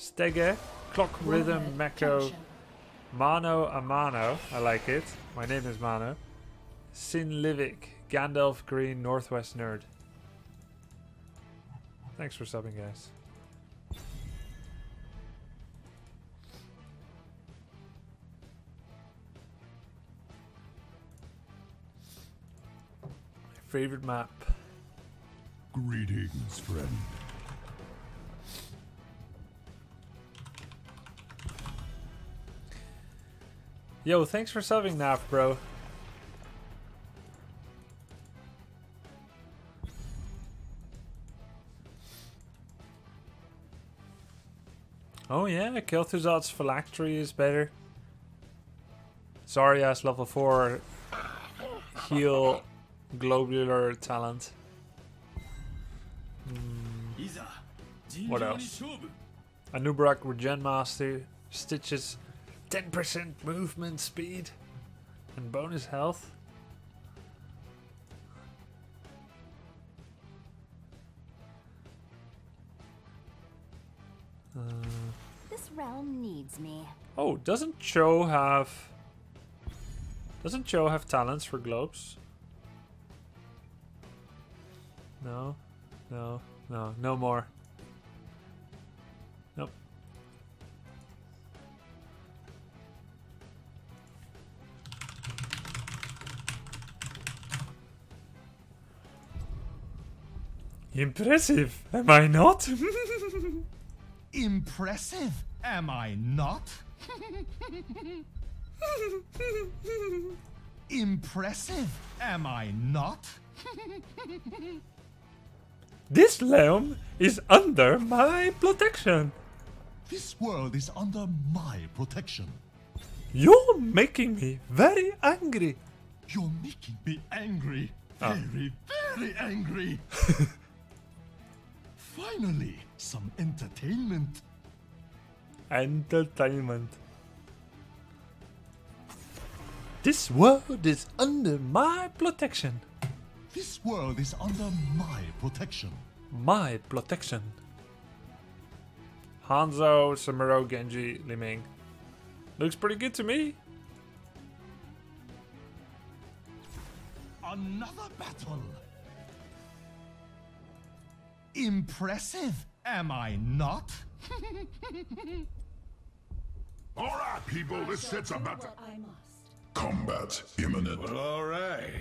Stege, Clock Rhythm, Warhead Mako, junction. Mano Amano. I like it. My name is Mano. Sin Livik, Gandalf Green, Northwest Nerd. Thanks for subbing, guys. Favorite map. Greetings, friend. Yo, thanks for subbing, Nav, bro. Oh yeah, Kel'Thuzad's phylactery is better. Zarya's level 4 heal globular talent. Hmm, What else? Anub'arak Regen Master, Stitches 10% movement speed and bonus health. Uh, This realm needs me. oh, doesn't Cho have Doesn't Cho have talents for globes? No. No. No, no more. Impressive, am I not? Impressive, am I not? Impressive, am I not? this realm is under my protection. This world is under my protection. You're making me very angry. You're making me angry. Ah. Very, very angry. Finally, some entertainment. Entertainment. This world is under my protection. This world is under my protection. My protection. Hanzo, Samuro, Genji, Li Ming. Looks pretty good to me. Another battle. Impressive, am I not? All right, people, this set's about to... What I must. Combat imminent. Well, all right.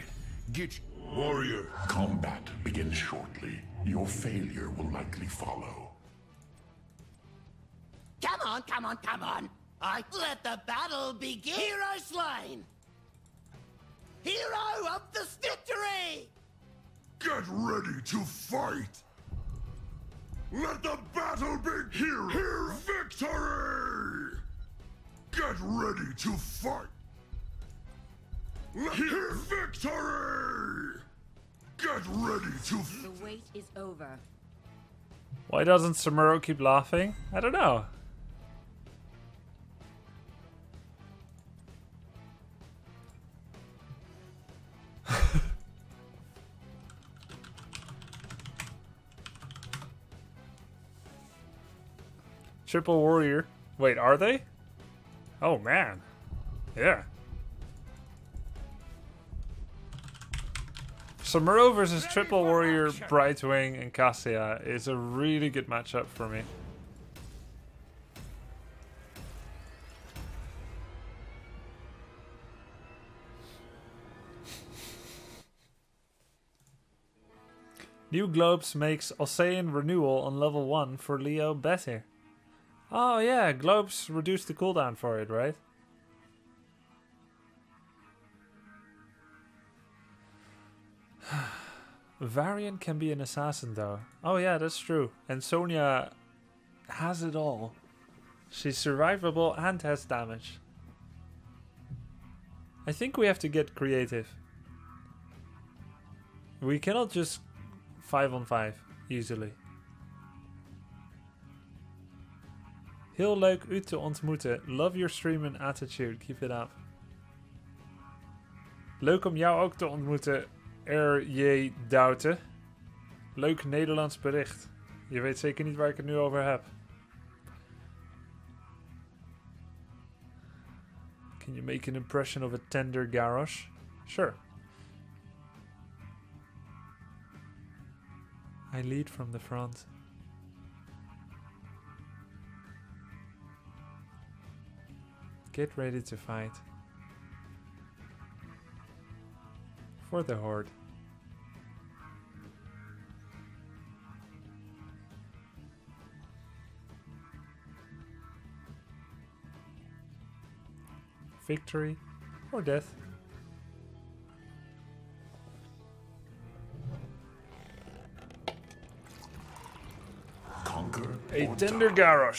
Get Warrior, combat begins shortly. Your failure will likely follow. Come on, come on, come on. I let the battle begin. Hero slain. Hero of the Stitchery. Get ready to fight! Let the battle begin! Here, here, victory! Get ready to fight! Let here, victory! Get ready to f- The wait is over. Why doesn't Samuro keep laughing? I don't know. Triple Warrior. Wait, are they? Oh man. Yeah. Samuro versus Triple Warrior, Brightwing, and Cassia is a really good matchup for me. New Globes makes Ocean Renewal on level 1 for Leo better. Oh yeah, Globes reduce the cooldown for it, right? Varian can be an assassin though. Oh yeah, that's true. And Sonya has it all. She's survivable and has damage. I think we have to get creative. We cannot just 5 on 5 easily. Heel leuk u te ontmoeten. Love your streaming attitude. Keep it up. Leuk om jou ook te ontmoeten, R.J. Douten. Leuk Nederlands bericht. Je weet zeker niet waar ik het nu over heb. Can you make an impression of a tender garage? Sure. I lead from the front. Get ready to fight. For the Horde. Victory or death. Conquer A tender die,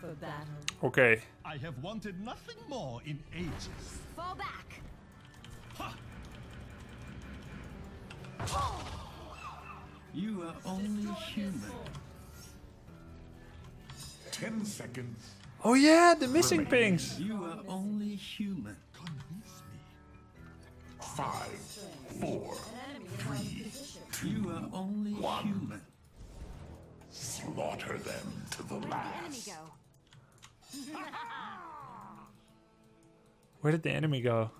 for battle? Okay. I have wanted nothing more in ages. Fall back. You are only human. Ten seconds. Oh yeah, the missing Remaining. pings. You are only human. Convince me. Five, four, You are only human. slaughter them to the Where did the enemy last. Where did the enemy go?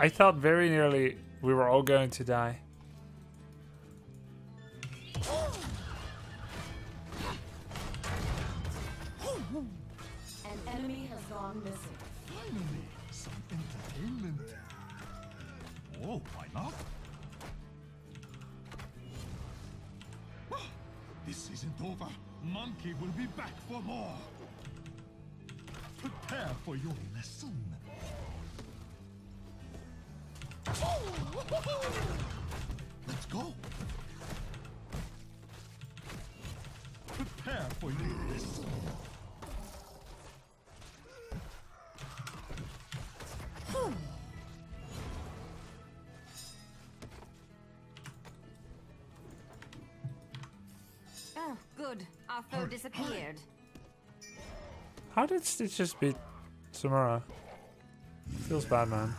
I thought very nearly we were all going to die. An enemy has gone missing. Finally, some entertainment. Oh, why not? This isn't over. Monkey will be back for more. Prepare for your lesson. Let's go. Prepare for your lesson. Hmm. Oh, ah, good. Our foe disappeared. How did Stitch just beat Samuro? Feels bad, man.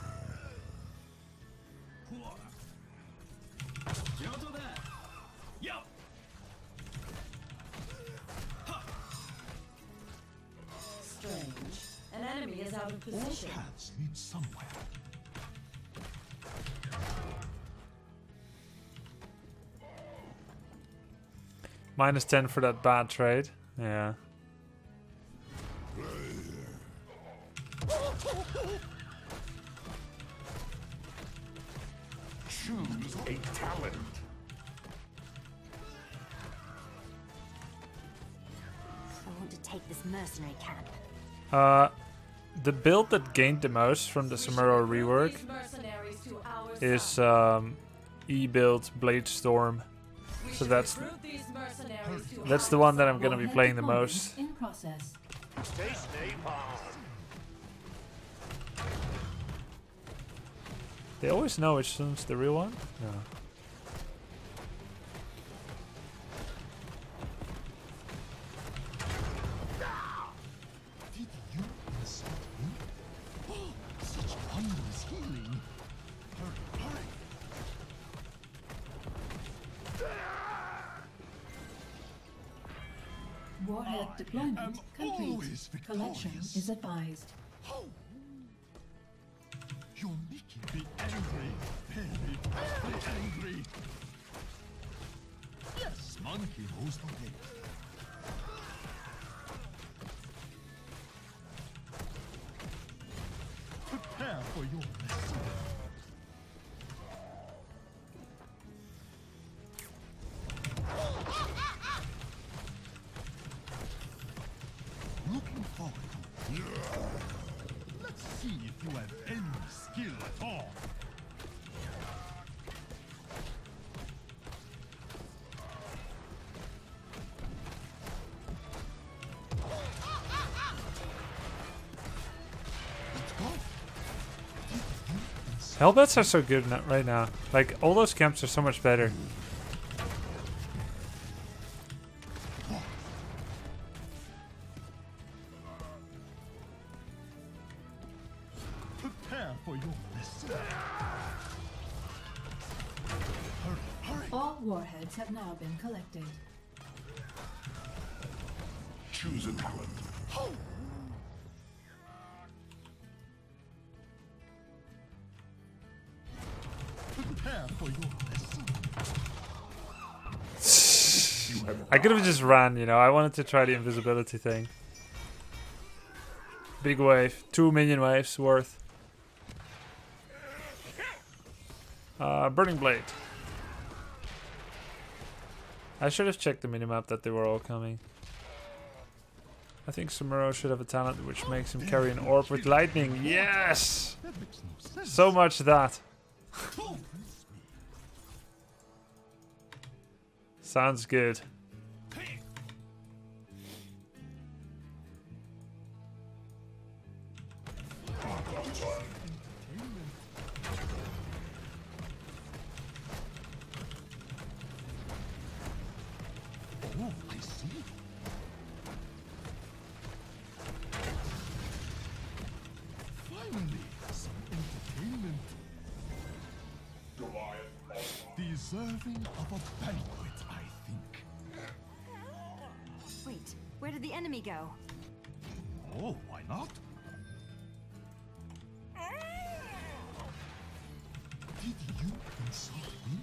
Minus 10 for that bad trade. Yeah. Choose a talent. I want to take this mercenary camp. Uh, the build that gained the most from the Samuro rework These mercenaries to our is um, E build Blade Storm. So that's- That's the one that I'm gonna be playing the most. They always know which one's the real one. Yeah. Warhead deployment complete. Collection is advised. Oh. You're making me angry. Very, very angry. Yes, monkey knows the way. Prepare for your skill all. Hellbats are so good right now. Like, all those camps are so much better. Could have just ran, you know. I wanted to try the invisibility thing. Big wave. Two minion waves worth. Uh, Burning Blade. I should have checked the minimap that they were all coming. I think Samuro should have a talent which makes him carry an orb with lightning. Yes! So much that. Sounds good. You insult me?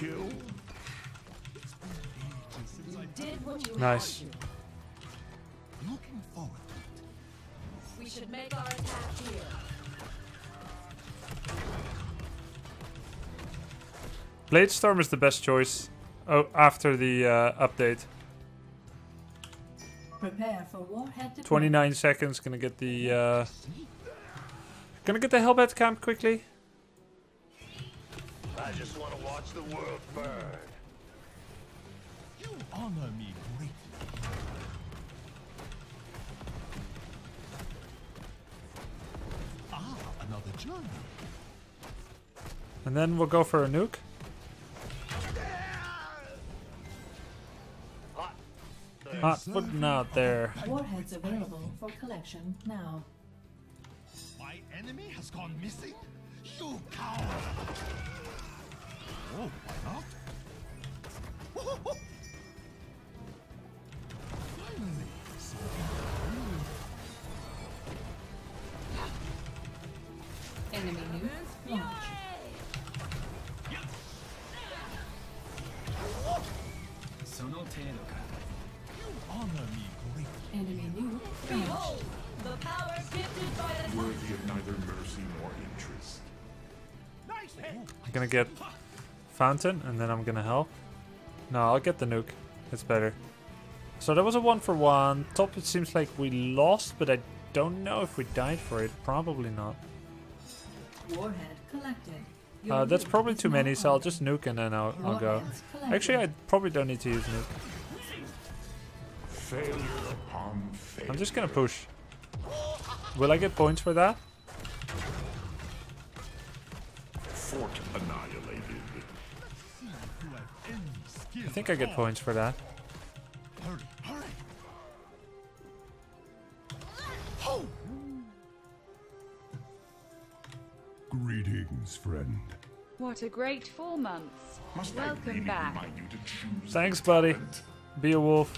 A double? Did what you Nice. had to. Looking forward to it. We should make our attack here. Bladestorm is the best choice. Oh, after the uh, update. Prepare for warhead deployment. 29 seconds. Gonna get the. Uh, gonna get the Hellbat camp quickly. I just want to watch the world burn. You honor me greatly. Ah, another journey. And then we'll go for a nuke. Hot footnote there. Warheads available for collection now. My enemy has gone missing? You coward! Oh, why not? Finally, something Enemy nuke launch. You honor me greatly. Enemy nuke Behold, the power gifted by the Worthy of neither mercy nor interest. I'm gonna get Fountain and then I'm gonna help. No, I'll get the nuke. It's better. So that was a one for one. Top, it seems like we lost, but I don't know if we died for it. Probably not. Warhead collected. Uh, that's probably too many, so I'll just nuke and then I'll, I'll go. Actually, I probably don't need to use nuke. Failure upon failure. I'm just gonna push. Will I get points for that? I think I get points for that. Hurry, hurry! Greetings, friend. What a great four months. Must Welcome really back. you to Thanks, buddy. talent? Be a wolf.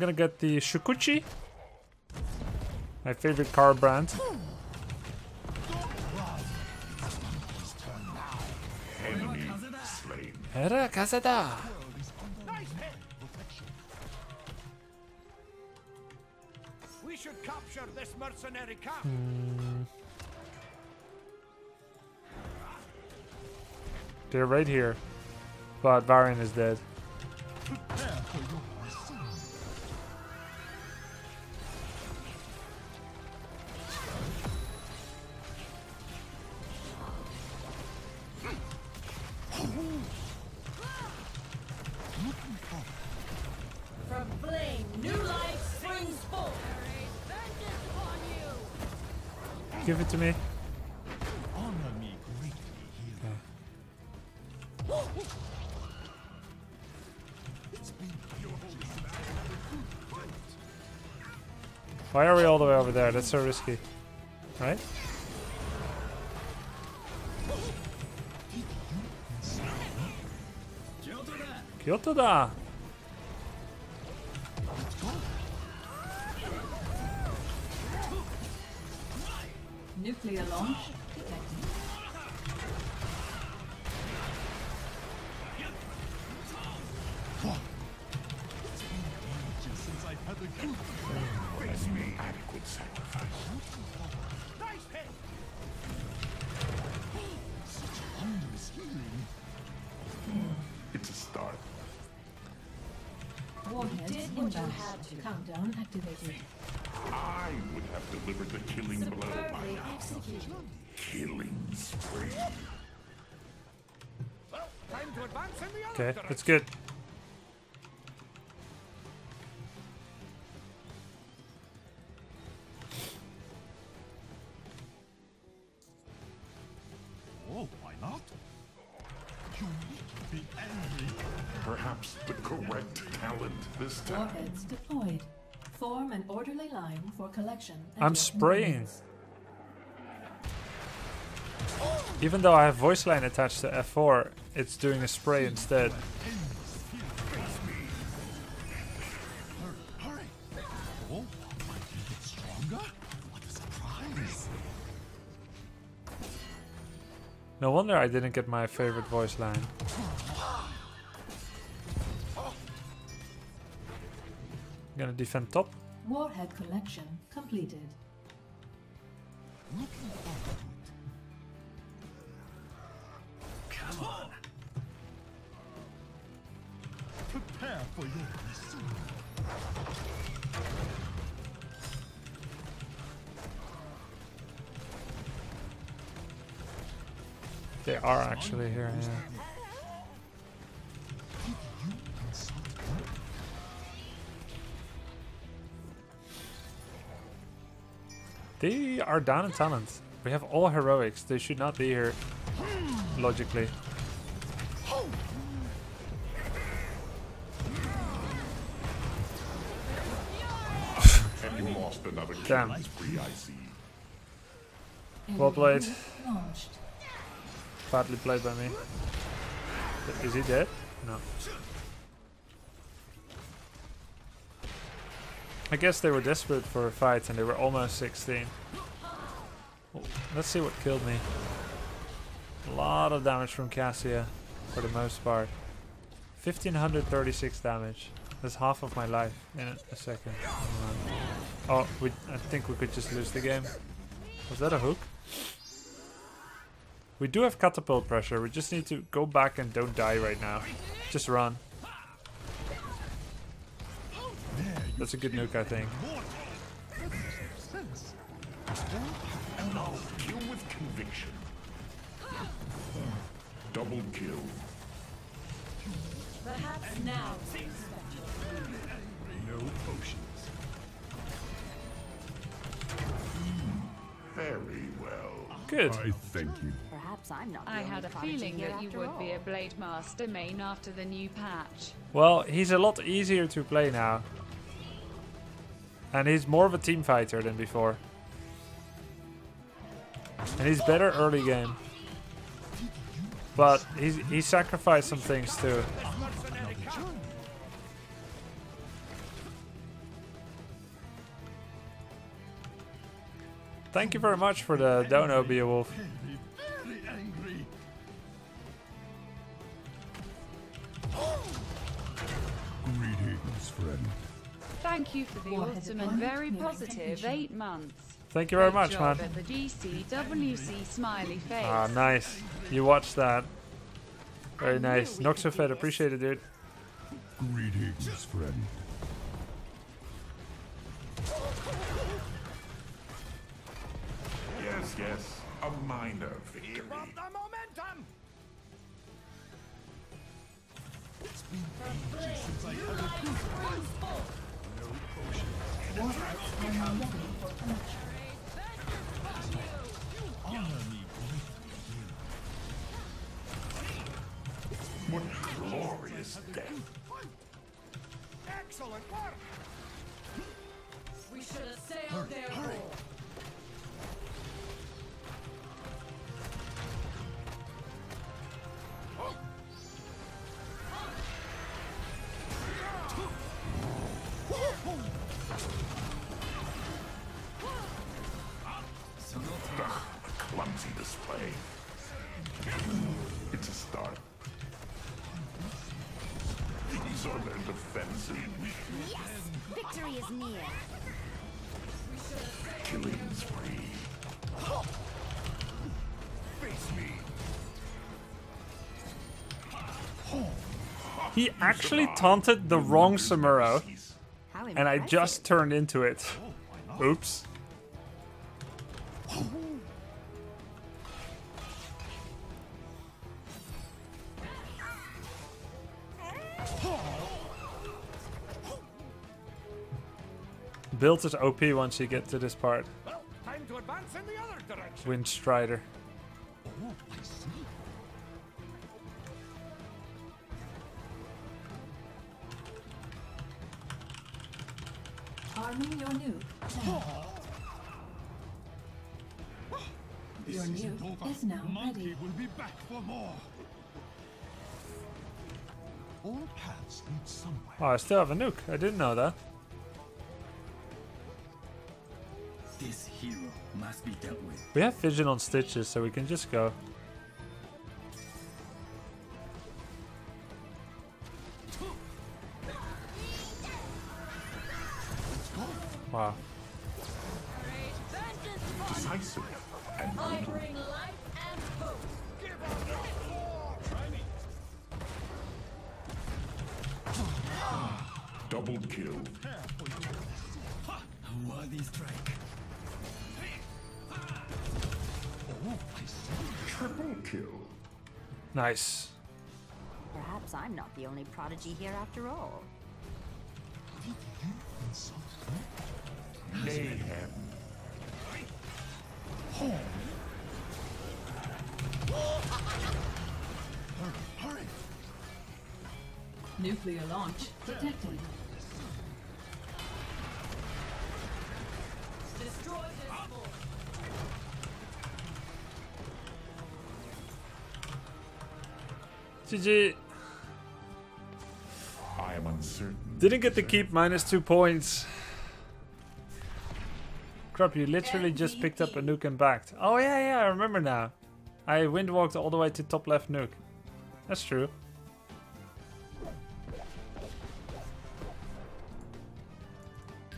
Gonna get the Shukuchi. My favorite car brand. Hera Kazada. We should capture this mercenary camp. Hmm. They're right here. But Varian is dead. Give it to me. Honor me greatly. Why are we all the way over there? That's so risky. Right? Kyoto da! Nuclear launch detected. ages since I've had a good Face me. Adequate sacrifice. Nice hit. such wondrous healing. It's a start. Warheads what you had to. Countdown activated. I have delivered the killing blow by now. Killing spree. Well, time to advance in the Okay, that's good. Collection. I'm spraying. Even though I have voice line attached to F4, it's doing a spray instead. Hurry, hurry. Might you get stronger? What a surprise. No wonder I didn't get my favorite voice line. Gonna defend top. Warhead collection completed. Looking forward to it. Come on. Prepare for your soon. They are actually here, yeah. They are down in talent. We have all heroics. They should not be here, logically. Have you lost another Damn. killing spree, I see. Well played. Badly played by me. Is he dead? No. I guess they were desperate for a fight and they were almost 16. Oh, Let's see what killed me. A lot of damage from Cassia, for the most part. 1536 damage. That's half of my life in a, a second. Oh, we, I think we could just lose the game. Was that a hook? We do have catapult pressure. We just need to go back and don't die right now. Just run. That's a good nuke, I think. Sense. Kill with conviction. Double kill. Perhaps now. No potions. Very well. Good. I thank you. Perhaps I'm not. the I had a feeling that you after would be a Blade Master main after the new patch. Well, he's a lot easier to play now. And he's more of a team fighter than before. And he's better early game. But he, he sacrificed some things too. Thank you very much for the dono, Beowulf. Greetings, friend. Thank you for the Warhead awesome and very near positive completion. eight months. Thank you very Good much, man. At the GCWC smiley face. Ah, nice. You watched that. Very nice. Noxofed, appreciate it, dude. Greetings, friend. Yes, yes, a minor victory. Keep up the momentum! It's been ages since I had What glorious death. Excellent work! We should have sailed there. hurry. He actually taunted the wrong Samuro, and I just turned into it. Oops. Build is OP once you get to this part. Well, time for more. All paths lead somewhere. Oh, I still have a nuke. I didn't know that. This hero must be dealt with. We have vision on stitches, so we can just go. Wow. Decisive and I brutal. Double kill. A worthy strike. Oh, I see. Triple kill. Nice. Perhaps I'm not the only prodigy here after all. Did you? Mayhem. Hurry, hurry. Nuclear launch detected. GG. I am uncertain. Didn't get to keep minus two points. Crap, you literally just picked up a nuke and backed. Oh yeah, yeah, I remember now. I wind walked all the way to top left nuke. That's true.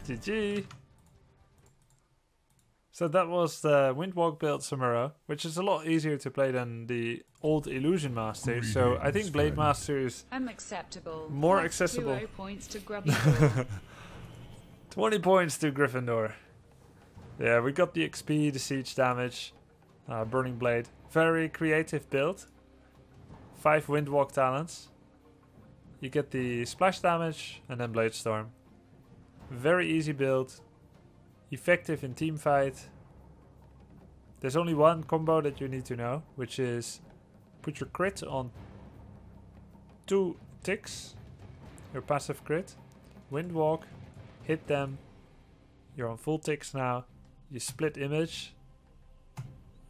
GG. So that was the Windwalk build Samuro, which is a lot easier to play than the old Illusion Master. So I think Blade friend. Master is Unacceptable. More Plus accessible. 20 points to Gryffindor. 20 points to Gryffindor. Yeah, we got the XP, the siege damage, uh, Burning Blade. Very creative build. Five Windwalk talents. You get the splash damage and then Blade Storm. Very easy build. Effective in team fight. There's only one combo that you need to know, which is put your crit on two ticks. Your passive crit. Windwalk hit them. You're on full ticks now. You split image.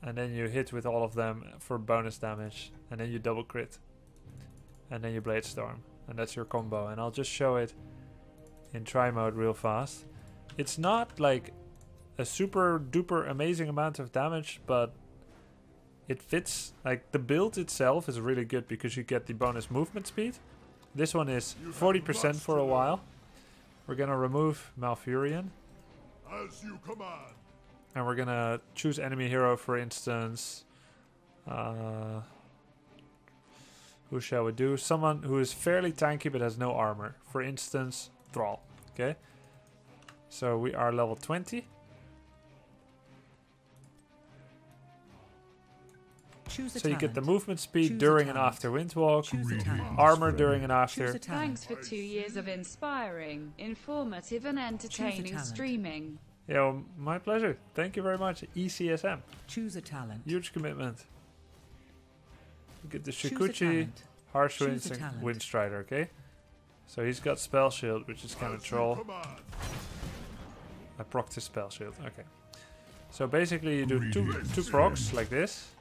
And then you hit with all of them for bonus damage. And then you double crit. And then you blade storm. And that's your combo. And I'll just show it in try mode real fast. It's not like a super duper amazing amount of damage, but it fits. Like the build itself is really good because you get the bonus movement speed. This one is 40% for a while. We're gonna remove Malfurion. As you command. And we're gonna choose enemy hero, for instance. Uh, who shall we do? Someone who is fairly tanky but has no armor. For instance, Thrall. Okay. So we are level 20. Choose So you get the movement speed Choose during and after Windwalk, Choose armor during and after. a talent. Thanks for two years of inspiring, informative, and entertaining streaming. Yeah, well, my pleasure. Thank you very much, E ECSM. Choose a talent. Huge commitment. We get the Shukuchi. Harsh Choose Winds, a and. Windstrider, okay? So he's got Spell Shield, which is kind of troll. I proc his Spell Shield, okay. So basically you do two, two procs like this.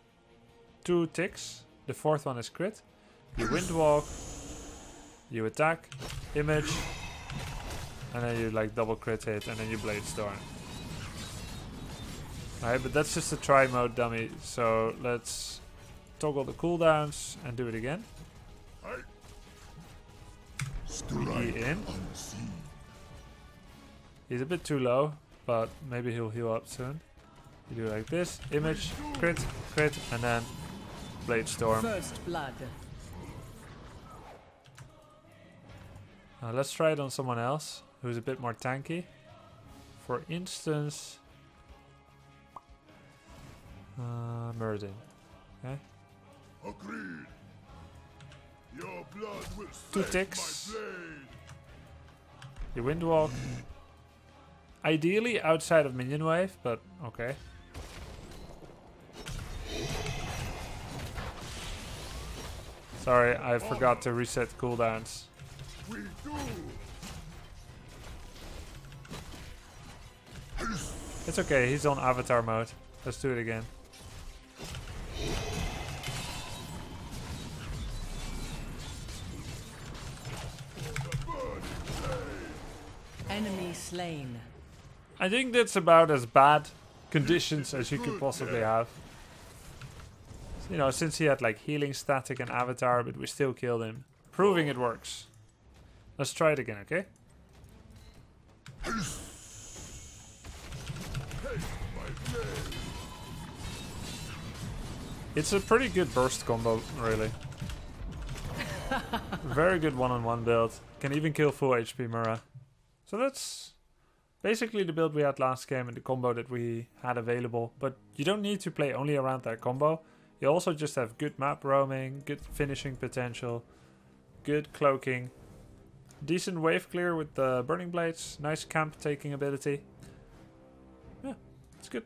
Two ticks. The fourth one is crit. You Windwalk. You attack. Image. And then you like double crit hit and then you Blade Storm. Alright, but that's just a try mode dummy. So let's toggle the cooldowns and do it again. E in. He's a bit too low, but maybe he'll heal up soon. You do like this, image, crit, crit, and then Blade Storm. First blood. Uh, let's try it on someone else who's a bit more tanky. For instance, uh, Muradin. Okay. Agreed. Your blood will Two ticks. my blade. You Windwalk. Ideally outside of minion wave, but okay. Sorry, I forgot to reset cooldowns. It's okay, he's on avatar mode. Let's do it again. Enemy slain. I think that's about as bad conditions as you could possibly have. You know, since he had like healing static and avatar, but we still killed him. Proving it works. Let's try it again, okay? It's a pretty good burst combo, really. Very good one-on-one build. Can even kill full HP Mura. So that's basically the build we had last game and the combo that we had available. But you don't need to play only around that combo. You also just have good map roaming, good finishing potential, good cloaking, decent wave clear with the burning blades, nice camp taking ability. Yeah, it's good.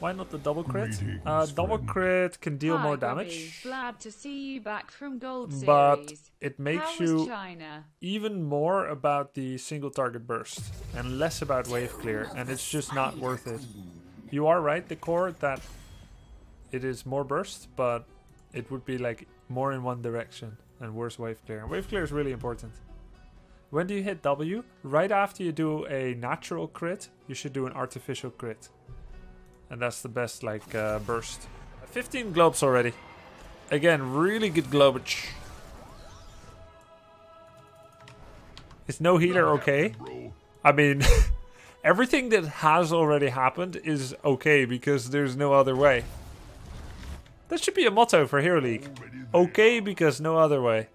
Why not the double crit? Uh, double crit can deal Hi, more damage, Glad to see you back from Gold Series. but it makes you China? even more about the single target burst and less about wave clear, and it's just not worth it. You are right, the core, that it is more burst, but it would be like more in one direction and worse wave clear. And wave clear is really important. When do you hit W? Right after you do a natural crit, you should do an artificial crit. And that's the best like uh, burst. 15 globes already. Again, really good globage. Is no healer okay? I mean, everything that has already happened is okay because there's no other way. That should be a motto for Hero League. Okay because no other way.